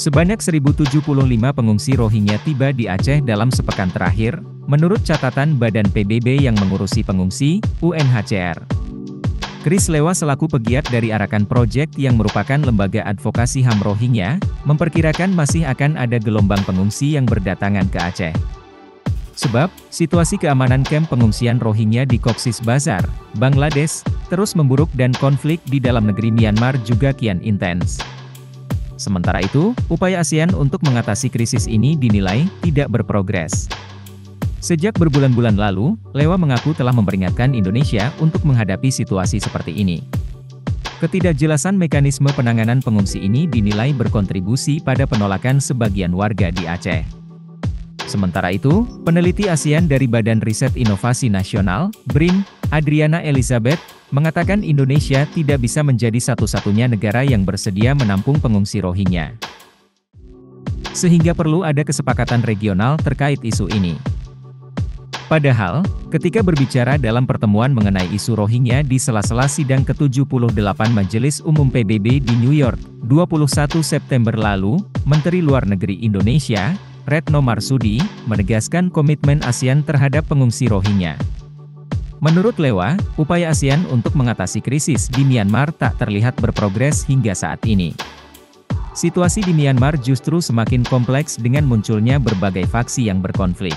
Sebanyak 1075 pengungsi Rohingya tiba di Aceh dalam sepekan terakhir, menurut catatan Badan PBB yang mengurusi pengungsi, UNHCR. Chris Lewa selaku pegiat dari Arakan Project yang merupakan lembaga advokasi HAM Rohingya, memperkirakan masih akan ada gelombang pengungsi yang berdatangan ke Aceh. Sebab, situasi keamanan kamp pengungsian Rohingya di Cox's Bazar, Bangladesh, terus memburuk dan konflik di dalam negeri Myanmar juga kian intens. Sementara itu, upaya ASEAN untuk mengatasi krisis ini dinilai tidak berprogres. Sejak berbulan-bulan lalu, Lewa mengaku telah memperingatkan Indonesia untuk menghadapi situasi seperti ini. Ketidakjelasan mekanisme penanganan pengungsi ini dinilai berkontribusi pada penolakan sebagian warga di Aceh. Sementara itu, peneliti ASEAN dari Badan Riset Inovasi Nasional, BRIN, Adriana Elizabeth, mengatakan Indonesia tidak bisa menjadi satu-satunya negara yang bersedia menampung pengungsi Rohingya. Sehingga perlu ada kesepakatan regional terkait isu ini. Padahal, ketika berbicara dalam pertemuan mengenai isu Rohingya di sela-sela sidang ke-78 Majelis Umum PBB di New York, 21 September lalu, Menteri Luar Negeri Indonesia, Retno Marsudi, menegaskan komitmen ASEAN terhadap pengungsi Rohingya. Menurut Lewa, upaya ASEAN untuk mengatasi krisis di Myanmar tak terlihat berprogres hingga saat ini. Situasi di Myanmar justru semakin kompleks dengan munculnya berbagai faksi yang berkonflik.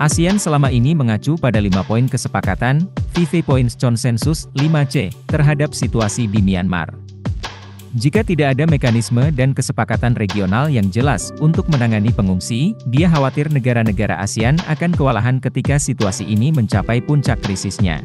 ASEAN selama ini mengacu pada lima poin kesepakatan, Five Points Consensus 5C, terhadap situasi di Myanmar. Jika tidak ada mekanisme dan kesepakatan regional yang jelas untuk menangani pengungsi, dia khawatir negara-negara ASEAN akan kewalahan ketika situasi ini mencapai puncak krisisnya.